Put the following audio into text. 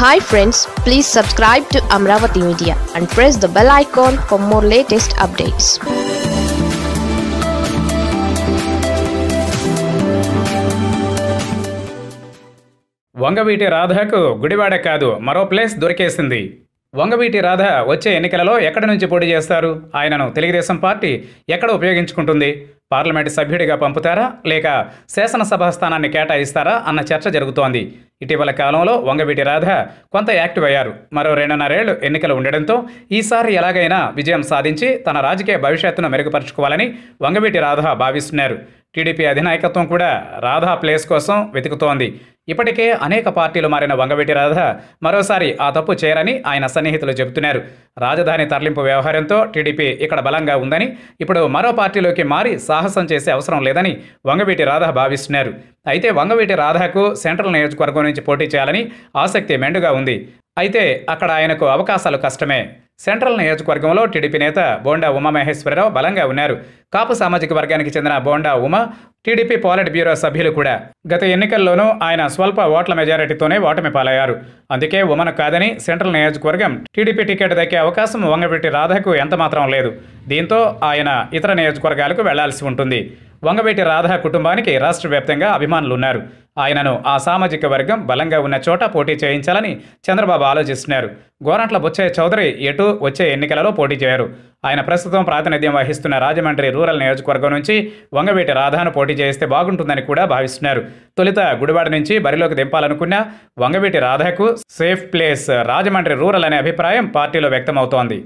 Hi friends please subscribe to Amaravati media and press the bell icon for more latest updates Vangaveeti రాధకు గుడివాడ కాదు మరో place దొరికేసింది. Vangaveeti Radha వచ్చే ఎన్నికలలో ఎక్కడి నుంచి పోటీ చేస్తారు? ఆయనను తెలుగుదేశం పార్టీ ఎక్కడ ఉపయోగించుకుంటుంది? పార్లమెంటు సభ్యుడిగా పంపుతారా? లేక శాసనసభ స్థానాన్ని కేటాయిస్తారా? అన్న చర్చ జరుగుతోంది. ఇటీవల కాలంలో వంగవీటి రాధ కొంత యాక్టివ్ అయ్యారు. మరో రెండున్నరేళ్ళు ఎన్నికలు ఉండడంతో ఈసారి ఎలాగైనా విజయం సాధించి తన రాజకీయ భవిష్యత్తును మెరుగుపరుచుకోవాలని వంగవీటి రాధ భావిస్తున్నారు. టీడీపీ అధినాయకత్వం కూడా రాధా ప్లేస్ కోసం వెతుకుతోంది. ఇప్పటికే అనేక పార్టీలు మారిన వంగవీటి రాధ మరోసారి ఆ తప్పు చేయరని ఆయన సన్నిహితులు చెబుతున్నారు. రాజధాని తరలింపు వ్యవహారంతో టీడీపీ ఇక్కడ బలంగా ఉందని ఇప్పుడు మరో పార్టీలోకి మారి సాహసం చేసే అవసరం లేదని వంగవీటి రాధ భావిస్తున్నారు. అయితే వంగవీటి రాధకు సెంట్రల్ నియోజకవర్గం నుంచి పోటీ చేయాలని ఆసక్తి మెండుగా ఉంది. అయితే అక్కడ ఆయనకు అవకాశాలు కష్టమే. సెంట్రల్ నియోజకవర్గంలో టీడీపీ నేత బోండా ఉమామహేశ్వరరావు బలంగా ఉన్నారు. కాపు సామాజిక వర్గానికి చెందిన Bonda Uma TDP politburo సభ్యులు కూడా. గత ఎన్నికల్లోనూ ఆయన స్వల్ప ఓట్ల మెజారిటీతోనే ఓటమి పాలయ్యారు. అందుకే ఉమను కాదని సెంట్రల్ నియోజకవర్గం టీడీపీ టికెట్ దక్కే అవకాశం వంగపెట్టి రాధకు ఎంతమాత్రం లేదు. దీంతో ఆయన ఇతర నియోజకవర్గాలకు వెళ్ళాల్సి ఉంటుంది. వంగవీటి రాధా కుటుంబానికి రాష్ట్ర వ్యాప్తంగా అభిమానులు ఉన్నారు ఆయనను ఆ సామాజిక వర్గం బలంగా ఉన్న చోట పోటీ చేయించాలని చంద్రబాబు ఆలోచిస్తున్నారు. గోరంట్ల బుచ్చయ్య చౌదరి ఎటు వచ్చే ఎన్నికలలో పోటీ చేయరు. ఆయన ప్రస్తుతం ప్రాతినిధ్యం వహిస్తున్న రాజమండ్రి రూరల్ నియోజకవర్గం నుంచి వంగవీటి రాధాను పోటీ చేస్తే బాగుంటుందని కూడా భావిస్తున్నారు. తొలుత గుడివాడ నుంచి బరిలోకి దింపాలనుకున్న వంగవీటి రాధాకు సేఫ్ ప్లేస్ రాజమండ్రి రూరల్ అనే అభిప్రాయం పార్టీలో వ్యక్తమవుతోంది.